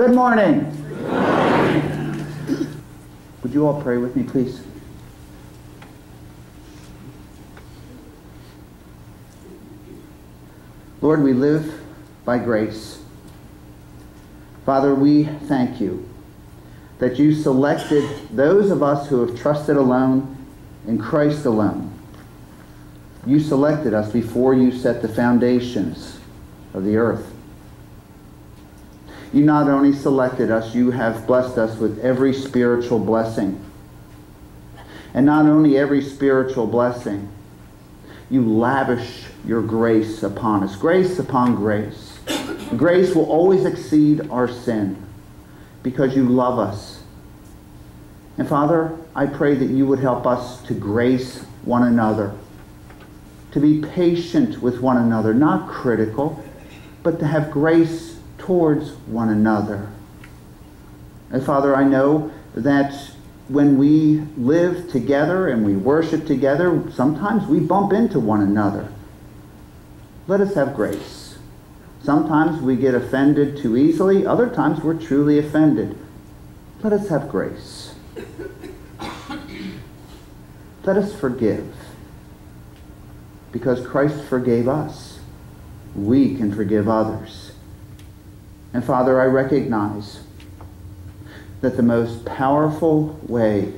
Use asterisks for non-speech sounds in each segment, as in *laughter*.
Good morning. Would you all pray with me, please? Lord, we live by grace. Father, we thank you that you selected those of us who have trusted alone in Christ alone. You selected us before you set the foundations of the earth. You not only selected us, you have blessed us with every spiritual blessing. And not only every spiritual blessing, you lavish your grace upon us. Grace upon grace. Grace will always exceed our sin because you love us. And Father, I pray that you would help us to grace one another, to be patient with one another, not critical, but to have grace towards one another. And Father, I know that when we live together and we worship together, sometimes we bump into one another. Let us have grace. Sometimes we get offended too easily, other times we're truly offended. Let us have grace. Let us forgive. Because Christ forgave us, we can forgive others. And Father, I recognize that the most powerful way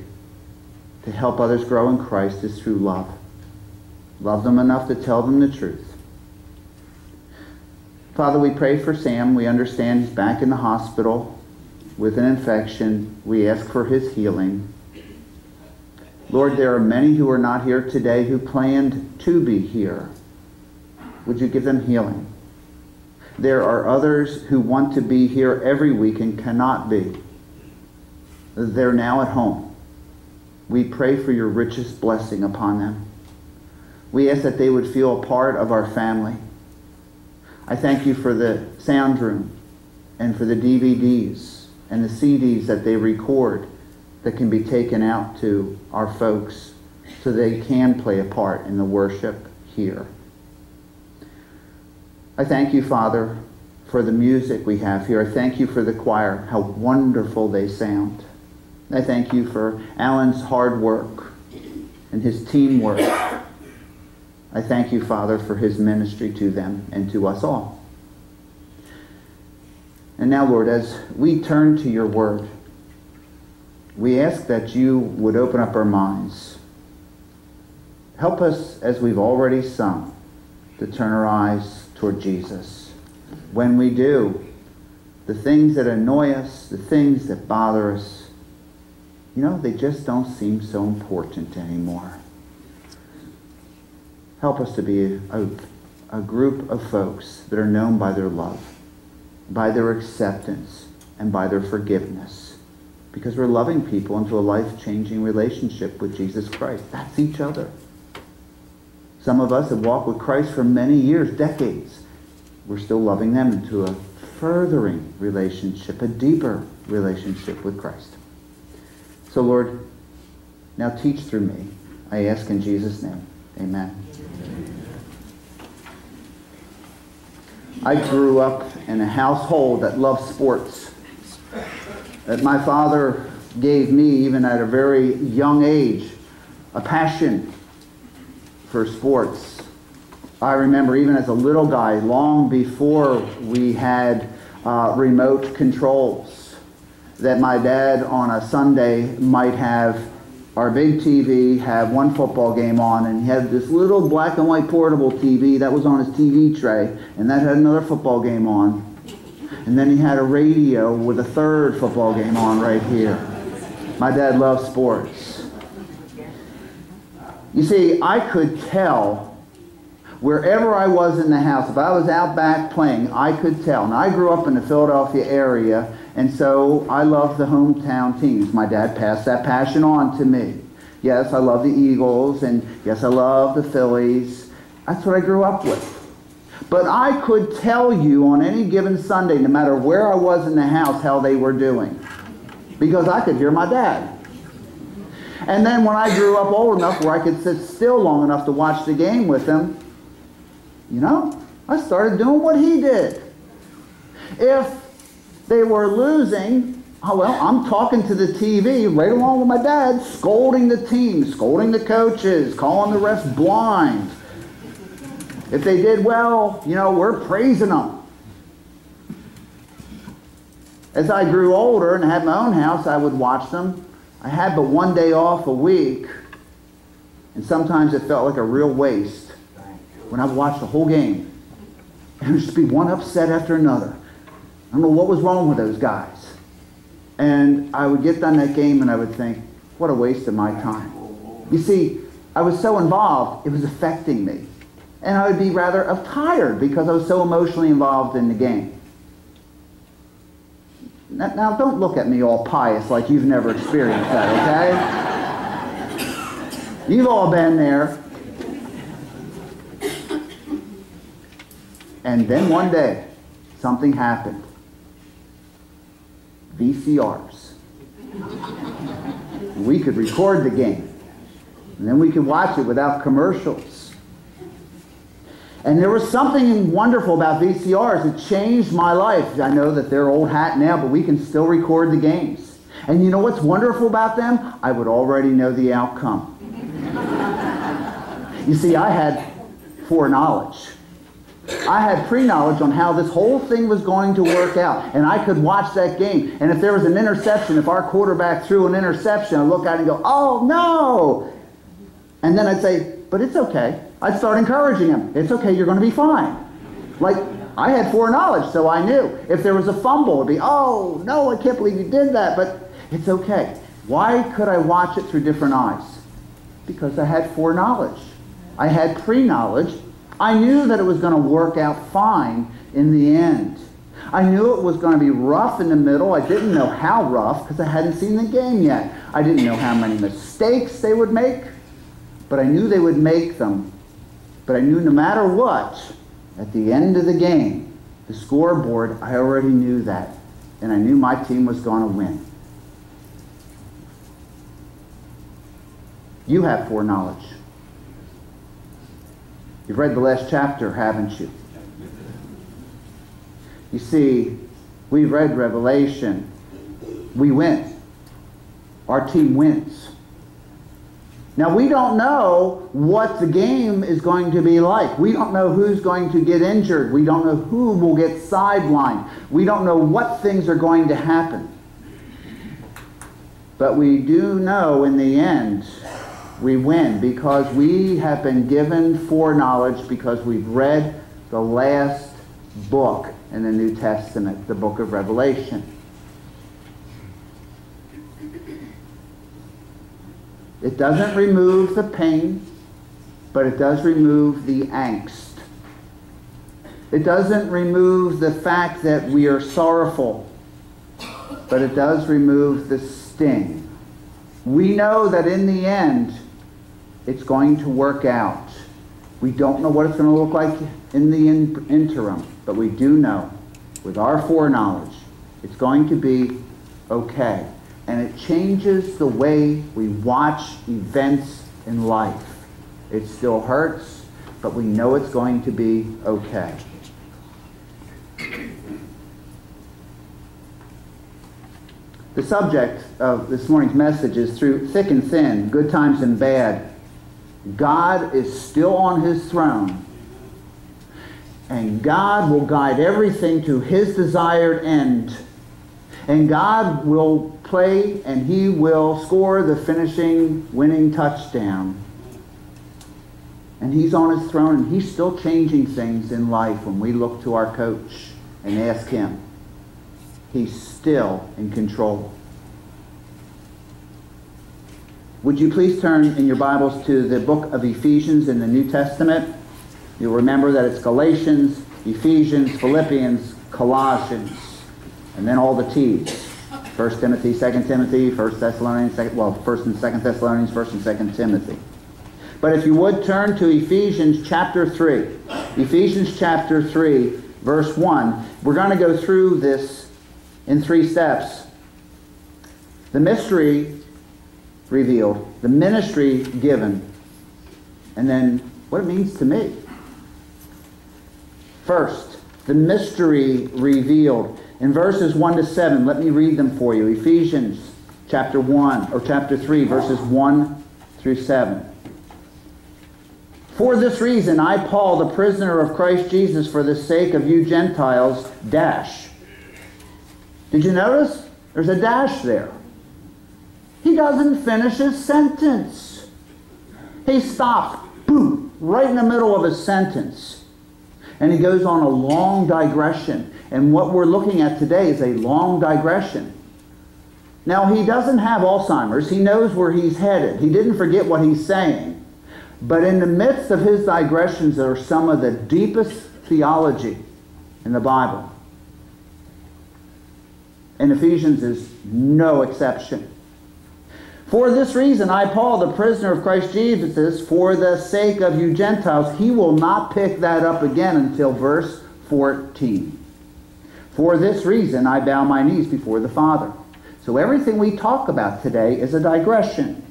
to help others grow in Christ is through love. Love them enough to tell them the truth. Father, we pray for Sam. We understand he's back in the hospital with an infection. We ask for his healing. Lord, there are many who are not here today who planned to be here. Would you give them healing? There are others who want to be here every week and cannot be. They're now at home. We pray for your richest blessing upon them. We ask that they would feel a part of our family. I thank you for the sound room and for the DVDs and the CDs that they record that can be taken out to our folks so they can play a part in the worship here. I thank you, Father, for the music we have here. I thank you for the choir, how wonderful they sound. I thank you for Alan's hard work and his teamwork. I thank you, Father, for his ministry to them and to us all. And now, Lord, as we turn to your word, we ask that you would open up our minds. Help us, as we've already sung, to turn our eyes toward Jesus. When we do, the things that annoy us, the things that bother us, you know, they just don't seem so important anymore. Help us to be a, a, group of folks that are known by their love, by their acceptance, and by their forgiveness. Because we're loving people into a life-changing relationship with Jesus Christ. That's each other. Some of us have walked with Christ for many years, decades. We're still loving them into a furthering relationship, a deeper relationship with Christ. So, Lord, now teach through me. I ask in Jesus' name. Amen. I grew up in a household that loved sports. That my father gave me, even at a very young age, a passion for sports. I remember even as a little guy, long before we had uh, remote controls, that my dad on a Sunday might have our big TV, have one football game on, and he had this little black and white portable TV that was on his TV tray, and that had another football game on. And then he had a radio with a third football game on right here. My dad loved sports. You see, I could tell wherever I was in the house, if I was out back playing, I could tell. And I grew up in the Philadelphia area, and so I love the hometown teams. My dad passed that passion on to me. Yes, I love the Eagles, and yes, I love the Phillies. That's what I grew up with. But I could tell you on any given Sunday, no matter where I was in the house, how they were doing. Because I could hear my dad. And then when I grew up old enough where I could sit still long enough to watch the game with him, you know, I started doing what he did. If they were losing, oh, well, I'm talking to the TV right along with my dad, scolding the team, scolding the coaches, calling the refs blind. If they did well, you know, we're praising them. As I grew older and had my own house, I would watch them. I had but one day off a week, and sometimes it felt like a real waste when I watched the whole game. And it would just be one upset after another. I don't know what was wrong with those guys. And I would get done that game and I would think, what a waste of my time. You see, I was so involved, it was affecting me. And I would be rather tired because I was so emotionally involved in the game. Now, don't look at me all pious like you've never experienced that, okay? You've all been there. And then one day, something happened. VCRs. We could record the game. And then we could watch it without commercials. And there was something wonderful about VCRs. It changed my life. I know that they're old hat now, but we can still record the games. And you know what's wonderful about them? I would already know the outcome. *laughs* you see, I had foreknowledge. I had pre-knowledge on how this whole thing was going to work out. And I could watch that game. And if there was an interception, if our quarterback threw an interception, I'd look at it and go, oh no! And then I'd say, but it's okay. I'd start encouraging him. It's okay, you're going to be fine. Like, I had foreknowledge, so I knew. If there was a fumble, it'd be, oh, no, I can't believe you did that, but it's okay. Why could I watch it through different eyes? Because I had foreknowledge. I had pre-knowledge. I knew that it was going to work out fine in the end. I knew it was going to be rough in the middle. I didn't know how rough because I hadn't seen the game yet. I didn't know how many mistakes they would make, but I knew they would make them. But I knew no matter what, at the end of the game, the scoreboard, I already knew that. And I knew my team was going to win. You have foreknowledge. You've read the last chapter, haven't you? You see, we've read Revelation. We win. Our team wins. Now, we don't know what the game is going to be like. We don't know who's going to get injured. We don't know who will get sidelined. We don't know what things are going to happen. But we do know in the end we win because we have been given foreknowledge because we've read the last book in the New Testament, the book of Revelation. It doesn't remove the pain, but it does remove the angst. It doesn't remove the fact that we are sorrowful, but it does remove the sting. We know that in the end, it's going to work out. We don't know what it's going to look like in the in interim, but we do know, with our foreknowledge, it's going to be okay and it changes the way we watch events in life. It still hurts, but we know it's going to be okay. The subject of this morning's message is through thick and thin, good times and bad. God is still on his throne. And God will guide everything to his desired end. And God will play and he will score the finishing winning touchdown. And he's on his throne and he's still changing things in life when we look to our coach and ask him. He's still in control. Would you please turn in your Bibles to the book of Ephesians in the New Testament? You'll remember that it's Galatians, Ephesians, Philippians, Colossians, and then all the T's. 1 Timothy, 2 Timothy, 1 Thessalonians, 2, well, 1 and 2 Thessalonians, 1 and 2 Timothy. But if you would turn to Ephesians chapter 3. Ephesians chapter 3, verse 1. We're going to go through this in three steps. The mystery revealed, the ministry given, and then what it means to me. First, the mystery revealed. In verses 1 to 7, let me read them for you. Ephesians chapter 1, or chapter 3, verses 1 through 7. For this reason, I, Paul, the prisoner of Christ Jesus, for the sake of you Gentiles, dash. Did you notice? There's a dash there. He doesn't finish his sentence. He stops, boom, right in the middle of his sentence. And he goes on a long digression. And what we're looking at today is a long digression. Now, he doesn't have Alzheimer's. He knows where he's headed. He didn't forget what he's saying. But in the midst of his digressions are some of the deepest theology in the Bible. And Ephesians is no exception. For this reason, I, Paul, the prisoner of Christ Jesus, for the sake of you Gentiles, he will not pick that up again until verse 14. For this reason, I bow my knees before the Father. So everything we talk about today is a digression.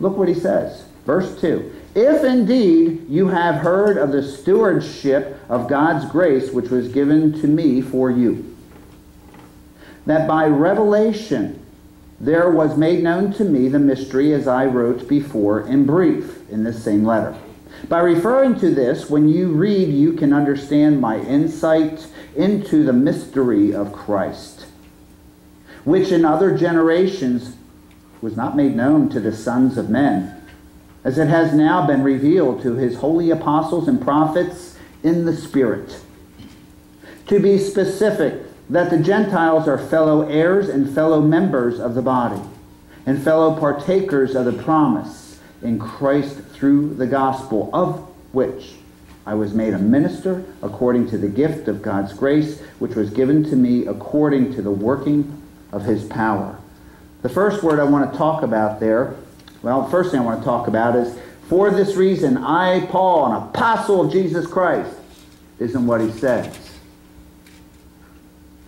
Look what he says. Verse 2. If indeed you have heard of the stewardship of God's grace which was given to me for you, that by revelation there was made known to me the mystery as I wrote before in brief in this same letter. By referring to this, when you read, you can understand my insight into the mystery of Christ, which in other generations was not made known to the sons of men, as it has now been revealed to his holy apostles and prophets in the Spirit. To be specific, that the Gentiles are fellow heirs and fellow members of the body, and fellow partakers of the promise in Christ through the gospel, of which I was made a minister according to the gift of God's grace, which was given to me according to the working of his power. The first word I want to talk about there, well, first thing I want to talk about is, for this reason, I, Paul, an apostle of Jesus Christ, isn't what he says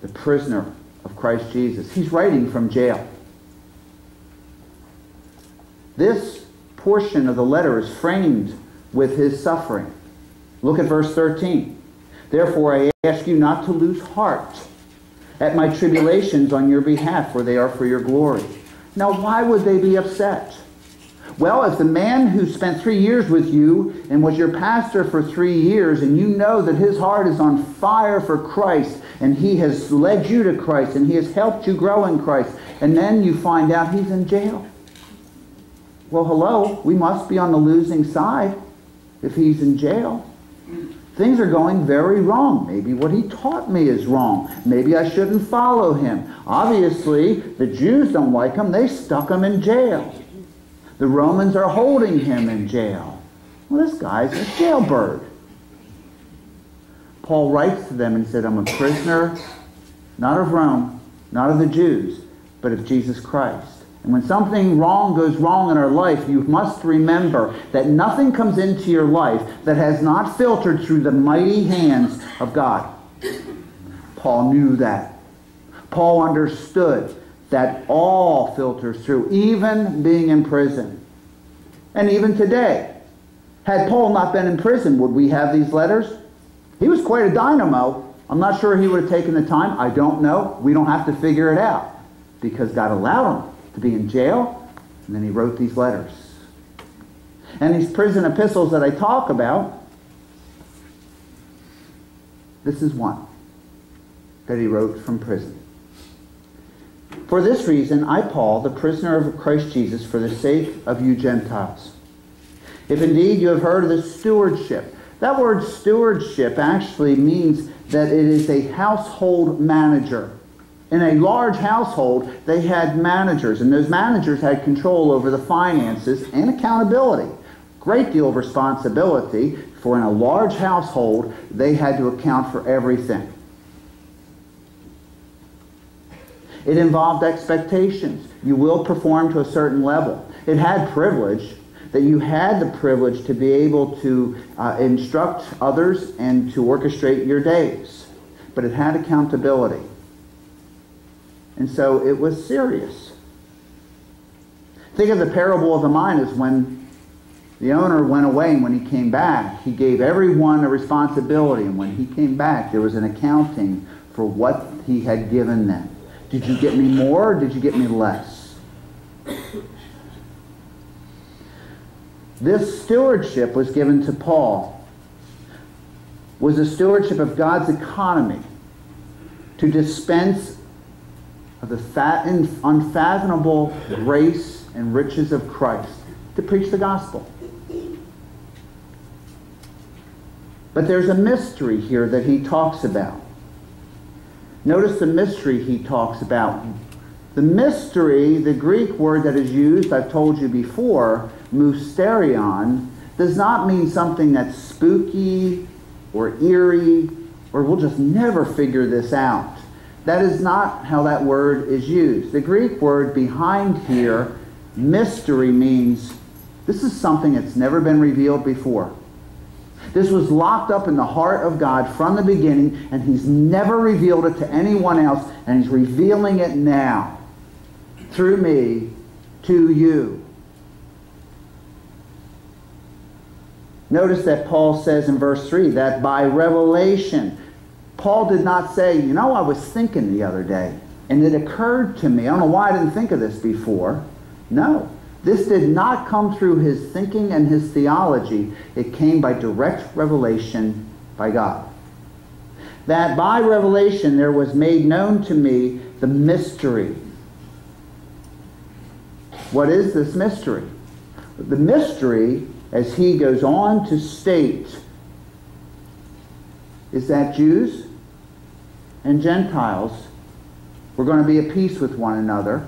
the prisoner of Christ Jesus. He's writing from jail. This portion of the letter is framed with his suffering. Look at verse 13. Therefore, I ask you not to lose heart at my tribulations on your behalf, for they are for your glory. Now, why would they be upset? Well, if the man who spent three years with you and was your pastor for three years, and you know that his heart is on fire for Christ, and he has led you to Christ, and he has helped you grow in Christ, and then you find out he's in jail. Well, hello, we must be on the losing side if he's in jail. Things are going very wrong. Maybe what he taught me is wrong. Maybe I shouldn't follow him. Obviously, the Jews don't like him. They stuck him in jail. The Romans are holding him in jail. Well, this guy's a jailbird. Paul writes to them and said, I'm a prisoner, not of Rome, not of the Jews, but of Jesus Christ. And when something wrong goes wrong in our life, you must remember that nothing comes into your life that has not filtered through the mighty hands of God. Paul knew that. Paul understood that all filters through, even being in prison. And even today, had Paul not been in prison, would we have these letters? He was quite a dynamo. I'm not sure he would have taken the time. I don't know. We don't have to figure it out because God allowed him to be in jail, and then he wrote these letters. And these prison epistles that I talk about, this is one that he wrote from prison. For this reason, I, Paul, the prisoner of Christ Jesus, for the sake of you Gentiles. If indeed you have heard of the stewardship, that word stewardship actually means that it is a household manager. In a large household, they had managers, and those managers had control over the finances and accountability. Great deal of responsibility, for in a large household, they had to account for everything. It involved expectations. You will perform to a certain level. It had privilege, that you had the privilege to be able to uh, instruct others and to orchestrate your days. But it had accountability. And so it was serious. Think of the parable of the minas when the owner went away and when he came back, he gave everyone a responsibility. And when he came back, there was an accounting for what he had given them. Did you get me more or did you get me less? This stewardship was given to Paul. Was a stewardship of God's economy to dispense of the fat and unfathomable grace and riches of Christ to preach the gospel. But there's a mystery here that he talks about. Notice the mystery he talks about. The mystery, the Greek word that is used, I've told you before, mysterion, does not mean something that's spooky or eerie or we'll just never figure this out. That is not how that word is used. The Greek word behind here, mystery, means this is something that's never been revealed before. This was locked up in the heart of God from the beginning, and He's never revealed it to anyone else, and He's revealing it now through me to you. Notice that Paul says in verse 3 that by revelation, Paul did not say, you know, I was thinking the other day, and it occurred to me. I don't know why I didn't think of this before. No. This did not come through his thinking and his theology. It came by direct revelation by God. That by revelation there was made known to me the mystery. What is this mystery? The mystery, as he goes on to state, is that Jews and Gentiles were going to be at peace with one another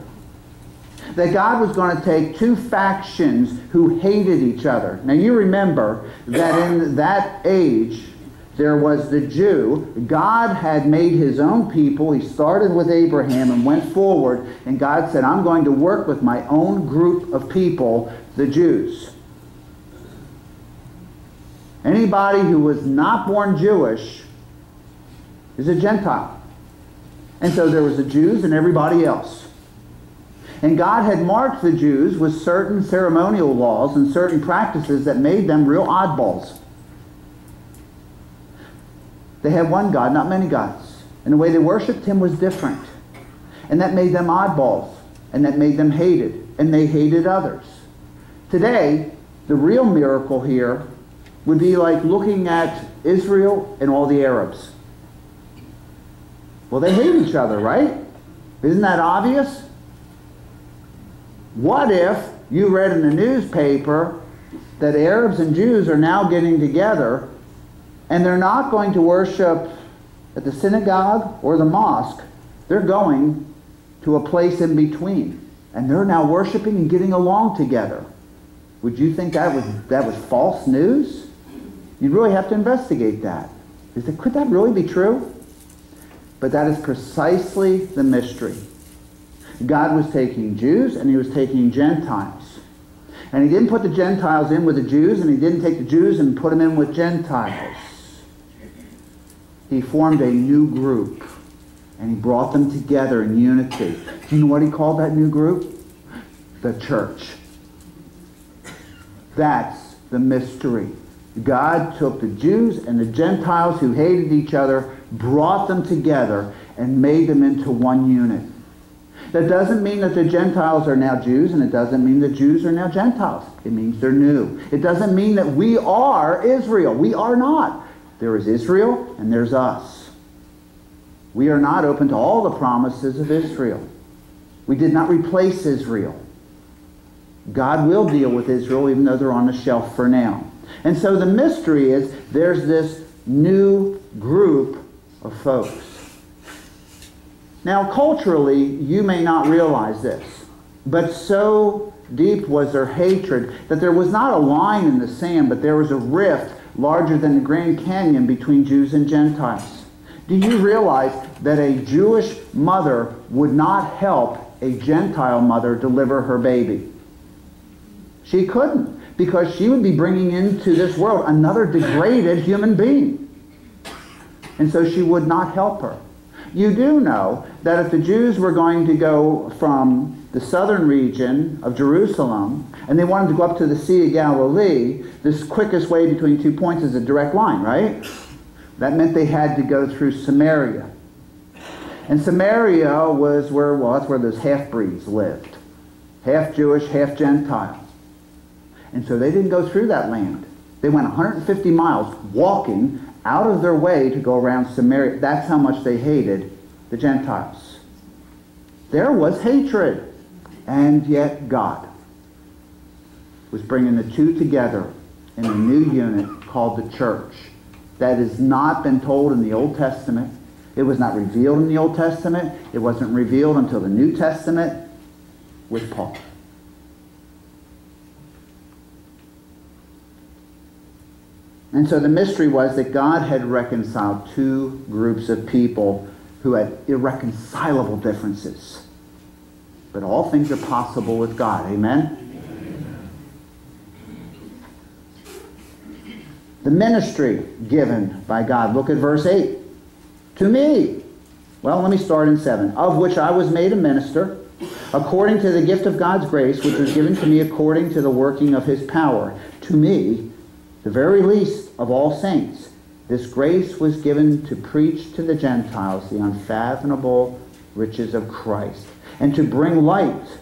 that God was going to take two factions who hated each other. Now you remember that in that age, there was the Jew. God had made his own people. He started with Abraham and went forward, and God said, I'm going to work with my own group of people, the Jews. Anybody who was not born Jewish is a Gentile. And so there was the Jews and everybody else. And God had marked the Jews with certain ceremonial laws and certain practices that made them real oddballs. They had one God, not many gods. And the way they worshiped him was different. And that made them oddballs. And that made them hated. And they hated others. Today, the real miracle here would be like looking at Israel and all the Arabs. Well, they hate each other, right? Isn't that obvious? What if you read in the newspaper that Arabs and Jews are now getting together and they're not going to worship at the synagogue or the mosque? They're going to a place in between. And they're now worshiping and getting along together. Would you think that was, that was false news? You'd really have to investigate that. Is it, could that really be true? But that is precisely the mystery. God was taking Jews and he was taking Gentiles. And he didn't put the Gentiles in with the Jews, and he didn't take the Jews and put them in with Gentiles. He formed a new group, and he brought them together in unity. Do you know what he called that new group? The church. That's the mystery. God took the Jews and the Gentiles who hated each other, brought them together, and made them into one unit. That doesn't mean that the Gentiles are now Jews, and it doesn't mean the Jews are now Gentiles. It means they're new. It doesn't mean that we are Israel. We are not. There is Israel, and there's us. We are not open to all the promises of Israel. We did not replace Israel. God will deal with Israel, even though they're on the shelf for now. And so the mystery is there's this new group of folks. Now, culturally, you may not realize this, but so deep was their hatred that there was not a line in the sand, but there was a rift larger than the Grand Canyon between Jews and Gentiles. Do you realize that a Jewish mother would not help a Gentile mother deliver her baby? She couldn't because she would be bringing into this world another degraded human being. And so she would not help her. You do know that if the Jews were going to go from the southern region of Jerusalem and they wanted to go up to the Sea of Galilee, this quickest way between two points is a direct line, right? That meant they had to go through Samaria. And Samaria was where, well, that's where those half-breeds lived. Half Jewish, half Gentile. And so they didn't go through that land. They went 150 miles walking out of their way to go around Samaria. That's how much they hated the Gentiles. There was hatred. And yet God was bringing the two together in a new unit called the church that has not been told in the Old Testament. It was not revealed in the Old Testament. It wasn't revealed until the New Testament with Paul. And so the mystery was that God had reconciled two groups of people who had irreconcilable differences. But all things are possible with God. Amen? The ministry given by God. Look at verse 8. To me. Well, let me start in 7. Of which I was made a minister, according to the gift of God's grace, which was given to me according to the working of his power. To me, the very least of all saints, this grace was given to preach to the Gentiles the unfathomable riches of Christ, and to bring light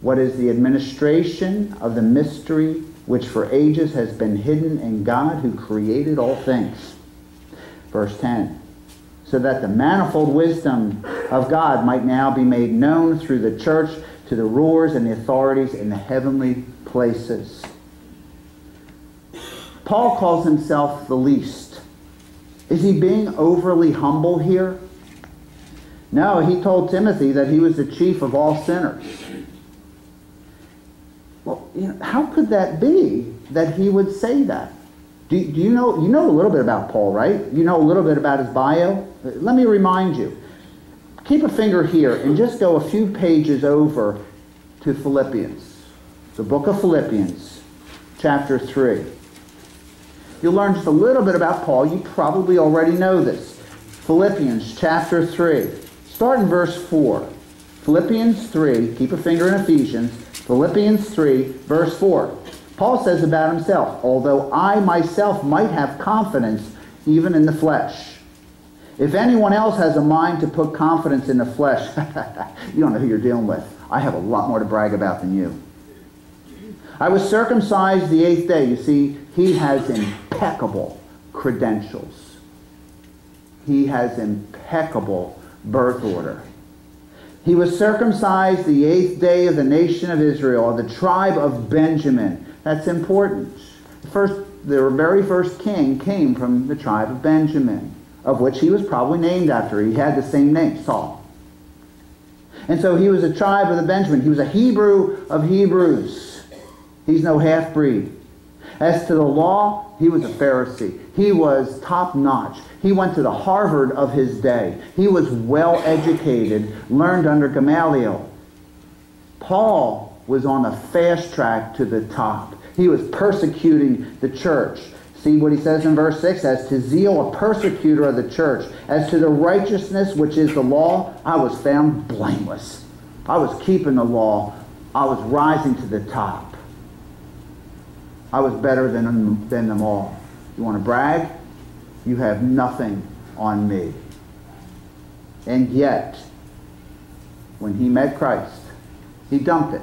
what is the administration of the mystery which for ages has been hidden in God who created all things. Verse 10 So that the manifold wisdom of God might now be made known through the church to the rulers and the authorities in the heavenly places. Paul calls himself the least. Is he being overly humble here? No, he told Timothy that he was the chief of all sinners. Well, you know, how could that be that he would say that? Do, do, you know you know a little bit about Paul, right? You know a little bit about his bio. Let me remind you. Keep a finger here and just go a few pages over to Philippians, the book of Philippians, chapter 3. You'll learn just a little bit about Paul. You probably already know this. Philippians chapter 3. Start in verse 4. Philippians 3, keep a finger in Ephesians. Philippians 3, verse 4. Paul says about himself, although I myself might have confidence even in the flesh. If anyone else has a mind to put confidence in the flesh, *laughs* you don't know who you're dealing with. I have a lot more to brag about than you. I was circumcised the eighth day. You see, he has impeccable credentials. He has impeccable birth order. He was circumcised the eighth day of the nation of Israel, of the tribe of Benjamin. That's important. First, the very first king came from the tribe of Benjamin, of which he was probably named after. He had the same name, Saul. And so he was a tribe of the Benjamin. He was a Hebrew of Hebrews. He's no half breed. As to the law, he was a Pharisee. He was top notch. He went to the Harvard of his day. He was well educated, learned under Gamaliel. Paul was on the fast track to the top. He was persecuting the church. See what he says in verse 6 As to zeal, a persecutor of the church. As to the righteousness, which is the law, I was found blameless. I was keeping the law. I was rising to the top. I was better than, than them all. You want to brag? You have nothing on me. And yet, when he met Christ, he dumped it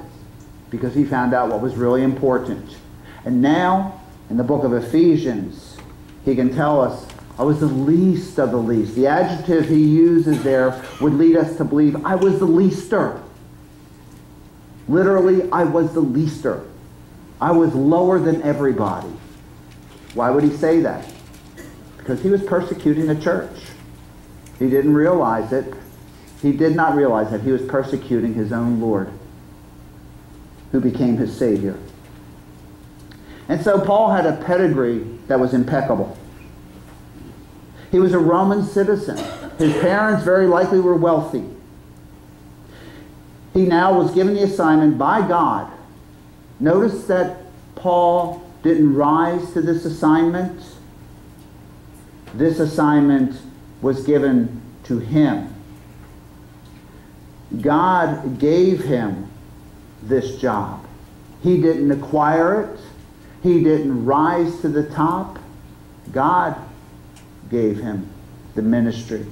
because he found out what was really important. And now, in the book of Ephesians, he can tell us, I was the least of the least. The adjective he uses there would lead us to believe I was the leaster. Literally, I was the leaster. I was lower than everybody. Why would he say that? Because he was persecuting the church. He didn't realize it. He did not realize that he was persecuting his own Lord, who became his Savior. And so Paul had a pedigree that was impeccable. He was a Roman citizen. His parents very likely were wealthy. He now was given the assignment by God Notice that Paul didn't rise to this assignment. This assignment was given to him. God gave him this job. He didn't acquire it. He didn't rise to the top. God gave him the ministry.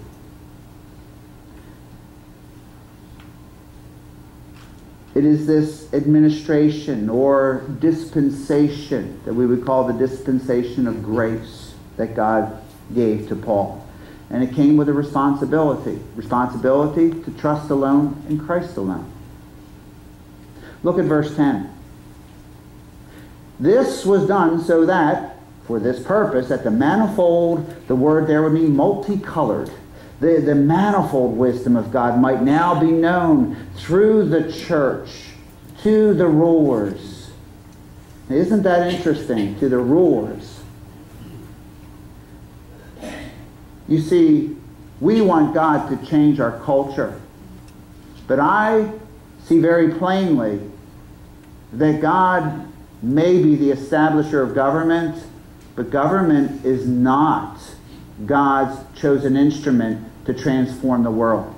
It is this administration or dispensation that we would call the dispensation of grace that God gave to Paul. And it came with a responsibility responsibility to trust alone in Christ alone. Look at verse 10. This was done so that, for this purpose, that the manifold, the word there would mean multicolored, the, the manifold wisdom of God might now be known through the church to the rulers. Isn't that interesting? To the rulers. You see, we want God to change our culture. But I see very plainly that God may be the establisher of government, but government is not God's chosen instrument to transform the world.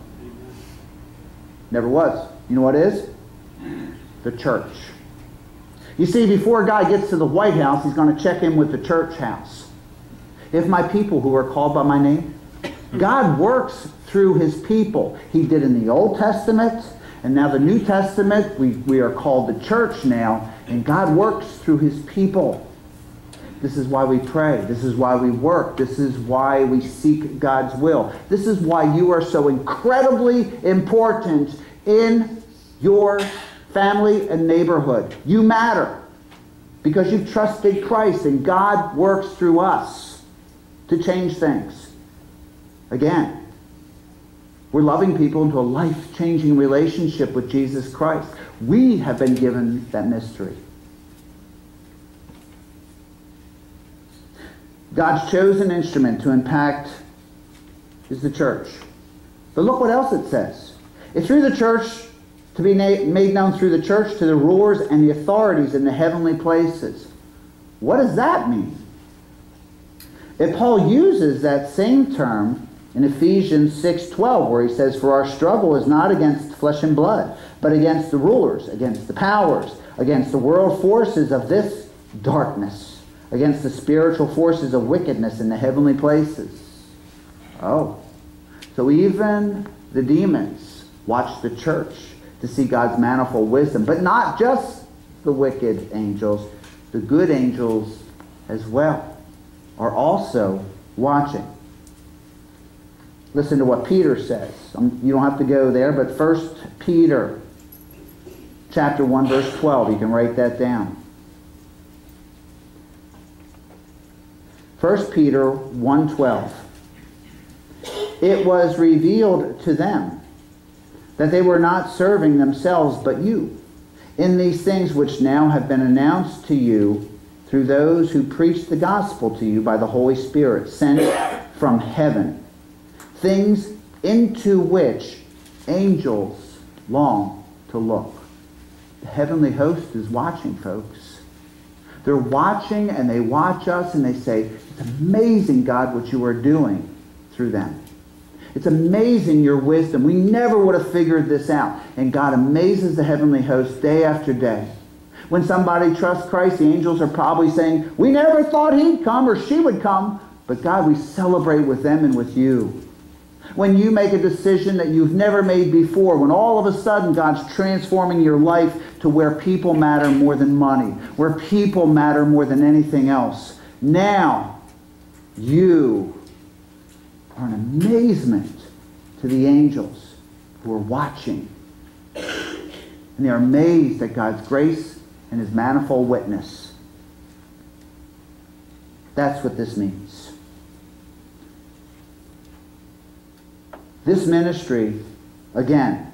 Never was. You know what is? The church. You see, before a guy gets to the White House, he's going to check in with the church house. If my people who are called by my name, God works through his people. He did in the Old Testament, and now the New Testament, we, we are called the church now, and God works through his people. This is why we pray. This is why we work. This is why we seek God's will. This is why you are so incredibly important in your family and neighborhood. You matter because you've trusted Christ and God works through us to change things. Again, we're loving people into a life changing relationship with Jesus Christ. We have been given that mystery. God's chosen instrument to impact is the church. But look what else it says. It's through the church to be made known through the church to the rulers and the authorities in the heavenly places. What does that mean? If Paul uses that same term in Ephesians 6:12 where he says for our struggle is not against flesh and blood but against the rulers against the powers against the world forces of this darkness against the spiritual forces of wickedness in the heavenly places. Oh. So even the demons watch the church to see God's manifold wisdom, but not just the wicked angels, the good angels as well are also watching. Listen to what Peter says. Um, you don't have to go there, but First Peter chapter 1 verse 12, you can write that down. 1 Peter 1:12 It was revealed to them that they were not serving themselves but you in these things which now have been announced to you through those who preach the gospel to you by the Holy Spirit sent from heaven. Things into which angels long to look. The heavenly host is watching folks. They're watching and they watch us and they say, It's amazing, God, what you are doing through them. It's amazing your wisdom. We never would have figured this out. And God amazes the heavenly host day after day. When somebody trusts Christ, the angels are probably saying, We never thought he'd come or she would come. But God, we celebrate with them and with you when you make a decision that you've never made before, when all of a sudden God's transforming your life to where people matter more than money, where people matter more than anything else. Now, you are an amazement to the angels who are watching. And they are amazed at God's grace and his manifold witness. That's what this means. This ministry, again,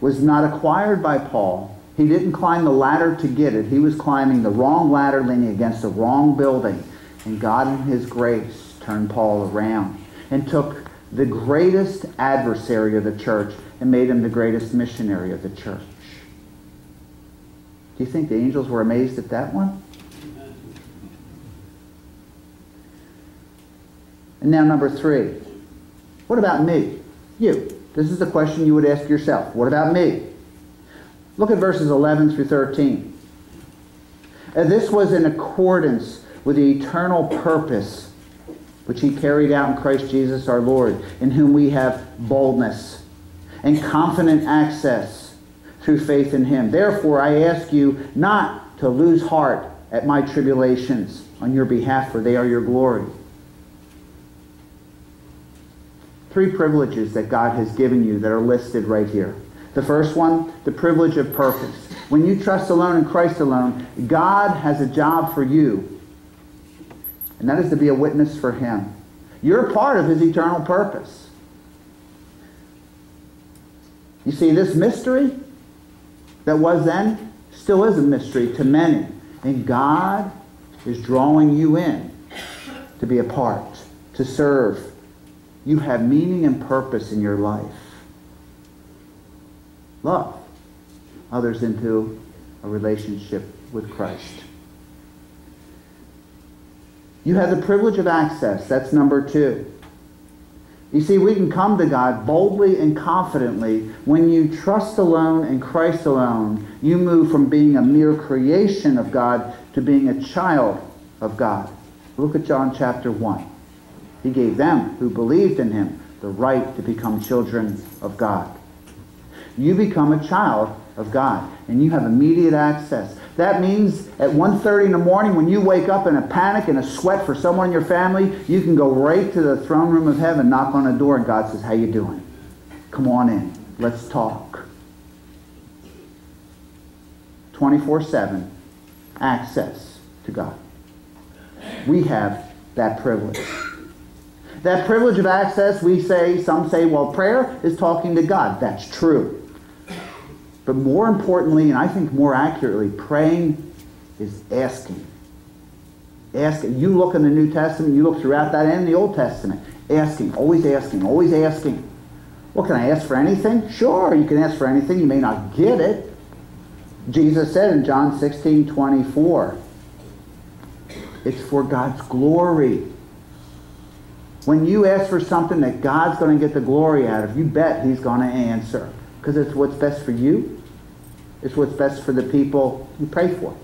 was not acquired by Paul. He didn't climb the ladder to get it. He was climbing the wrong ladder, leaning against the wrong building. And God, in His grace, turned Paul around and took the greatest adversary of the church and made him the greatest missionary of the church. Do you think the angels were amazed at that one? And now, number three. What about me? You. This is the question you would ask yourself. What about me? Look at verses 11 through 13. And this was in accordance with the eternal purpose which he carried out in Christ Jesus our Lord, in whom we have boldness and confident access through faith in him. Therefore, I ask you not to lose heart at my tribulations on your behalf, for they are your glory. Three privileges that God has given you that are listed right here. The first one, the privilege of purpose. When you trust alone in Christ alone, God has a job for you, and that is to be a witness for him. You're part of his eternal purpose. You see, this mystery that was then still is a mystery to many. And God is drawing you in to be a part, to serve. You have meaning and purpose in your life. Love others into a relationship with Christ. You have the privilege of access. That's number two. You see, we can come to God boldly and confidently. When you trust alone in Christ alone, you move from being a mere creation of God to being a child of God. Look at John chapter 1. He gave them who believed in him the right to become children of God. You become a child of God, and you have immediate access. That means at 1.30 in the morning when you wake up in a panic and a sweat for someone in your family, you can go right to the throne room of heaven, knock on a door, and God says, how you doing? Come on in. Let's talk. 24-7 access to God. We have that privilege. That privilege of access, we say, some say, well, prayer is talking to God. That's true. But more importantly, and I think more accurately, praying is asking. Asking. You look in the New Testament, you look throughout that and the Old Testament. Asking, always asking, always asking. Well, can I ask for anything? Sure, you can ask for anything. You may not get it. Jesus said in John 16, 24, it's for God's glory. When you ask for something that God's going to get the glory out of, you bet He's going to answer. Because it's what's best for you. It's what's best for the people you pray for.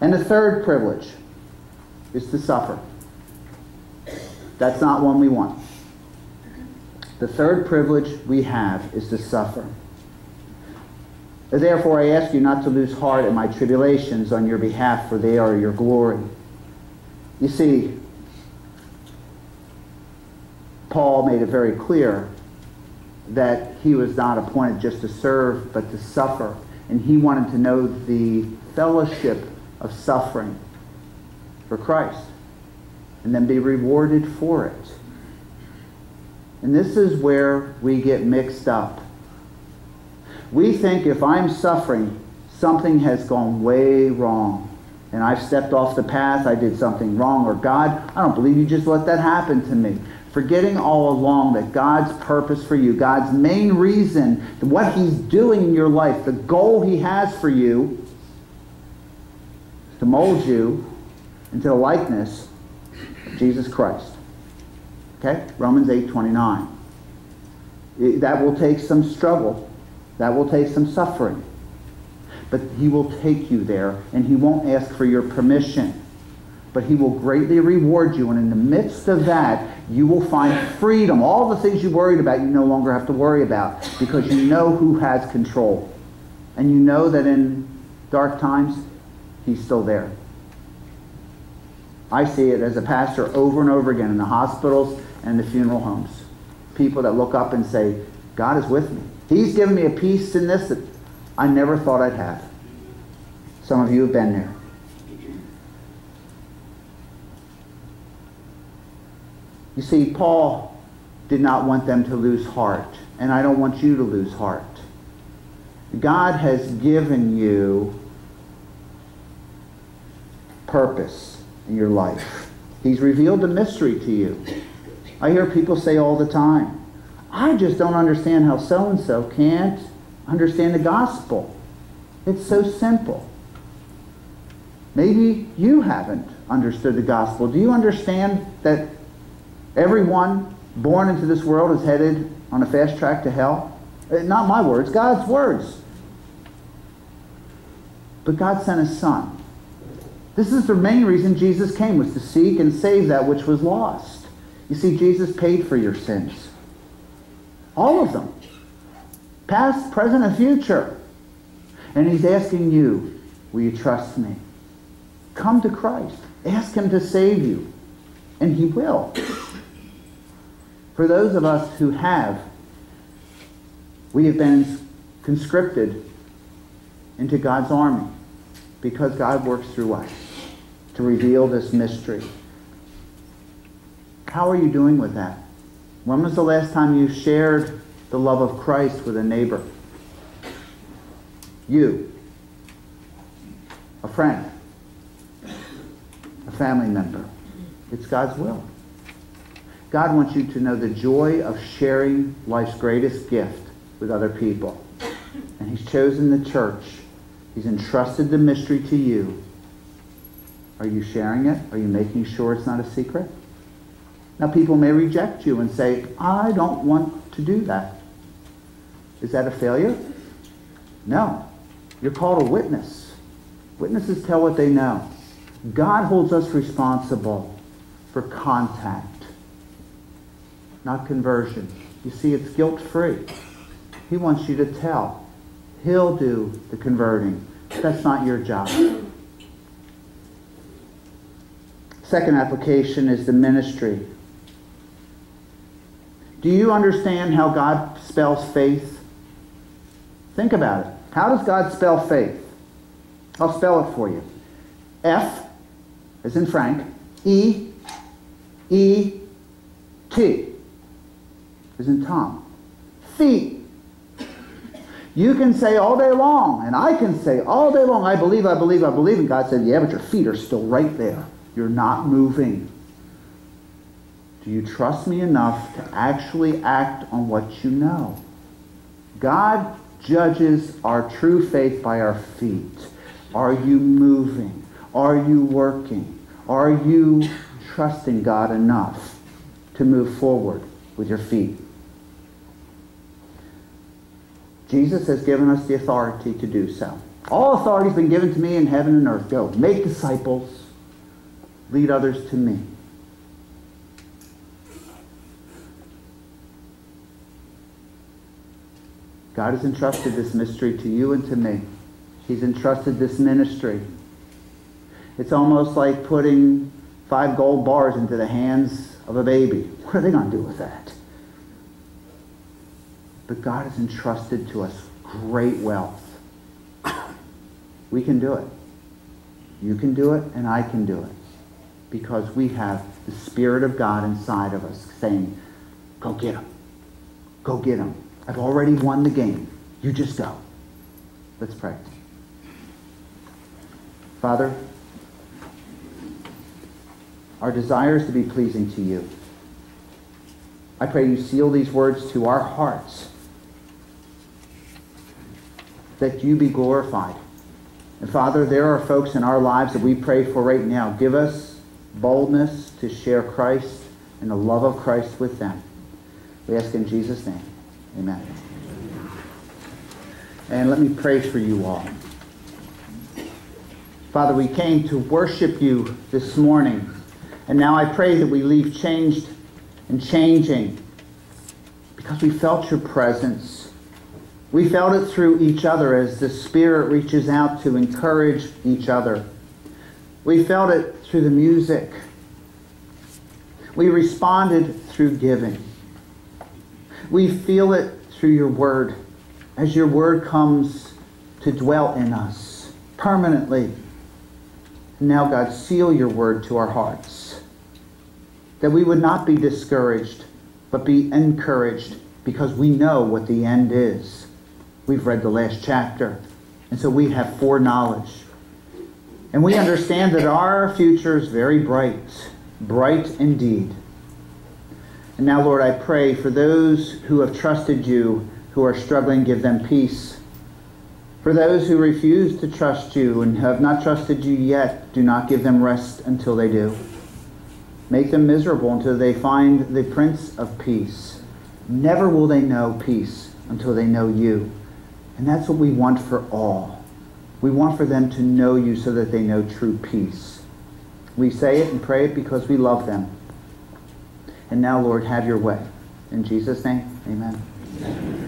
And the third privilege is to suffer. That's not one we want. The third privilege we have is to suffer. Therefore, I ask you not to lose heart at my tribulations on your behalf, for they are your glory. You see, Paul made it very clear that he was not appointed just to serve, but to suffer. And he wanted to know the fellowship of suffering for Christ and then be rewarded for it. And this is where we get mixed up. We think if I'm suffering, something has gone way wrong. And I've stepped off the path, I did something wrong, or God, I don't believe you just let that happen to me forgetting all along that God's purpose for you, God's main reason, what He's doing in your life, the goal He has for you, is to mold you into the likeness of Jesus Christ. Okay? Romans 8 29. That will take some struggle. That will take some suffering. But He will take you there, and He won't ask for your permission but he will greatly reward you. And in the midst of that, you will find freedom. All the things you worried about, you no longer have to worry about because you know who has control. And you know that in dark times, he's still there. I see it as a pastor over and over again in the hospitals and the funeral homes. People that look up and say, God is with me. He's given me a peace in this that I never thought I'd have. Some of you have been there. You see, Paul did not want them to lose heart, and I don't want you to lose heart. God has given you purpose in your life. He's revealed a mystery to you. I hear people say all the time, I just don't understand how so-and-so can't understand the gospel. It's so simple. Maybe you haven't understood the gospel. Do you understand that Everyone born into this world is headed on a fast track to hell. Uh, not my words, God's words. But God sent his son. This is the main reason Jesus came, was to seek and save that which was lost. You see, Jesus paid for your sins. All of them. past, present, and future. And he's asking you, will you trust me? Come to Christ. Ask him to save you. And he will. For those of us who have, we have been conscripted into God's army because God works through us to reveal this mystery. How are you doing with that? When was the last time you shared the love of Christ with a neighbor? You, a friend, a family member. It's God's will. God wants you to know the joy of sharing life's greatest gift with other people. And He's chosen the church. He's entrusted the mystery to you. Are you sharing it? Are you making sure it's not a secret? Now, people may reject you and say, I don't want to do that. Is that a failure? No. You're called a witness. Witnesses tell what they know. God holds us responsible for contact, not conversion. You see, it's guilt free. He wants you to tell. He'll do the converting. That's not your job. Second application is the ministry. Do you understand how God spells faith? Think about it. How does God spell faith? I'll spell it for you. F, as in Frank, E, E, T, in Tom. Feet. You can say all day long, and I can say all day long, I believe, I believe, I believe. And God said, yeah, but your feet are still right there. You're not moving. Do you trust me enough to actually act on what you know? God judges our true faith by our feet. Are you moving? Are you working? Are you trusting God enough to move forward with your feet? Jesus has given us the authority to do so. All authority has been given to me in heaven and earth. Go, make disciples, lead others to me. God has entrusted this mystery to you and to me. He's entrusted this ministry. It's almost like putting five gold bars into the hands of a baby. What are they going to do with that? But God has entrusted to us great wealth. We can do it. You can do it, and I can do it. Because we have the Spirit of God inside of us saying, Go get him. Go get him. I've already won the game. You just go. Let's pray. Father, our desire is to be pleasing to you. I pray you seal these words to our hearts that you be glorified. And Father, there are folks in our lives that we pray for right now. Give us boldness to share Christ and the love of Christ with them. We ask in Jesus' name. Amen. And let me pray for you all. Father, we came to worship you this morning. And now I pray that we leave changed and changing because we felt your presence. We felt it through each other as the Spirit reaches out to encourage each other. We felt it through the music. We responded through giving. We feel it through your word as your word comes to dwell in us permanently. Now, God, seal your word to our hearts that we would not be discouraged, but be encouraged because we know what the end is. We've read the last chapter. And so we have foreknowledge. And we understand that our future is very bright, bright indeed. And now, Lord, I pray for those who have trusted you, who are struggling, give them peace. For those who refuse to trust you and have not trusted you yet, do not give them rest until they do. Make them miserable until they find the Prince of Peace. Never will they know peace until they know you. And that's what we want for all. We want for them to know you so that they know true peace. We say it and pray it because we love them. And now, Lord, have your way. In Jesus' name, amen.